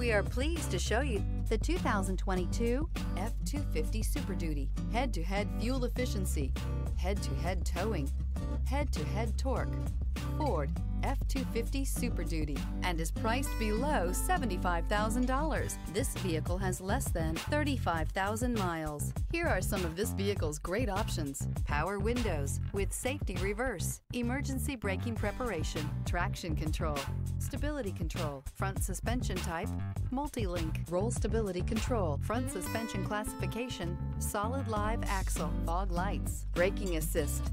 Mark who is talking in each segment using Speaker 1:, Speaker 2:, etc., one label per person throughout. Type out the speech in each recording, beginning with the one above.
Speaker 1: We are pleased to show you the 2022 F-250 Super Duty. Head-to-head fuel efficiency, head-to-head towing, head-to-head torque. Ford F-250 Super Duty and is priced below $75,000. This vehicle has less than 35,000 miles. Here are some of this vehicle's great options. Power windows with safety reverse, emergency braking preparation, traction control, stability control, front suspension type, multi-link, roll stability control, front suspension classification, solid live axle, fog lights, braking assist,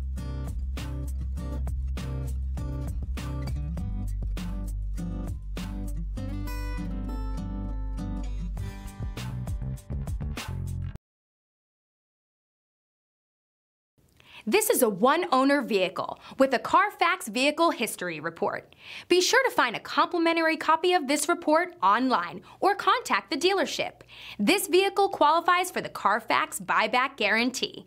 Speaker 2: This is a one owner vehicle with a Carfax Vehicle History Report. Be sure to find a complimentary copy of this report online or contact the dealership. This vehicle qualifies for the Carfax Buyback Guarantee.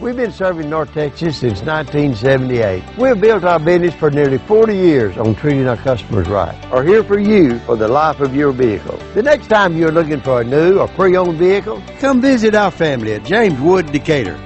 Speaker 3: We've been serving North Texas since 1978. We've built our business for nearly 40 years on treating our customers right. Are here for you for the life of your vehicle. The next time you're looking for a new or pre-owned vehicle, come visit our family at James Wood Decatur.